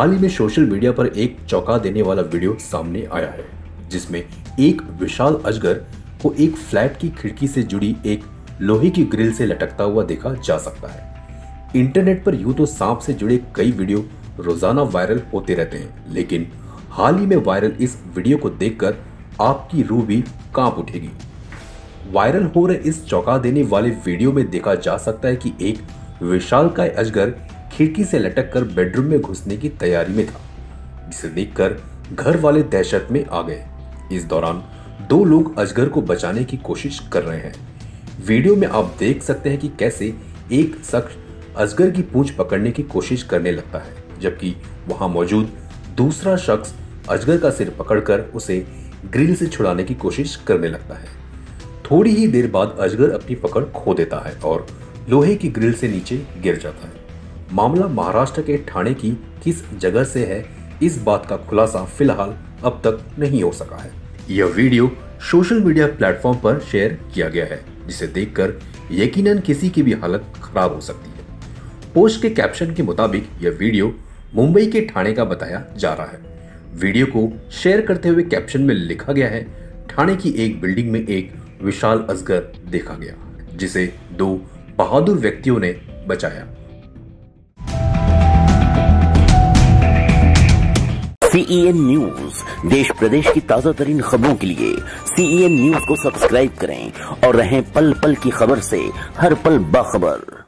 हाल ही में social media पर एक चौंका देने वाला वीडियो सामने आया है, जिसमें एक विशाल अजगर को एक फ्लैट की खिड़की से जुड़ी एक लोहे की ग्रिल से लटकता हुआ देखा जा सकता है। इंटरनेट पर यूँ तो सांप से जुड़े कई वीडियो रोज़ाना वायरल होते रहते हैं, लेकिन हाल ही में वायरल इस वीडियो को देखकर आपकी रूह भी काँप उठेगी। वायरल हो रहे इस चौंका देने वाले वीडियो में देखा जा सकता है कि एक विशालकाय अजगर खिड़की से लटक कर बेडरूम में घुसने की तैयारी में था, जिसे देखकर घर वाले दहशत में आ गए। इस दौरान दो लोग अजगर को बचाने की कोशिश कर रहे हैं। वीडियो में आप देख सकते हैं कि कैसे एक शख्स अजगर की पूंछ पकड़ने की कोशिश करने लगता है, जबकि वहाँ मौजूद दूसरा शख्स अजगर का सिर पकड़कर उसे ग्रिल से छुड़ाने की कोशिश करने लगता है। थोड़ी ही देर बाद अजगर अपनी पकड़ खो देता है और लोहे की ग्रिल से नीचे गिर जाता है। मामला महाराष्ट्र के ठाणे की किस जगह से है, इस बात का खुलासा फ़िलहाल अब तक नहीं हो सका है। यह वीडियो सोशल मीडिया प्लेटफॉर्म पर शेयर किया गया है, जिसे देखकर यकीनन किसी की भी हालत खराब हो सकती है। पोस्ट के कैप्शन के मुताबिक यह वीडियो मुंबई के ठाणे का बताया जा रहा है। वीडियो को शेयर करते हुए कैप्शन में लिखा गया है, ठाणे की एक बिल्डिंग में एक विशाल अजगर देखा गया, जिसे दो बहादुर व्यक्तियों ने बचाया। सीईएन न्यूज़ देश प्रदेश की ताज़ा तरीन खबरों के लिए सीईएन न्यूज़ को सब्सक्राइब करें और रहें पल पल की खबर से हर पल बाखबर।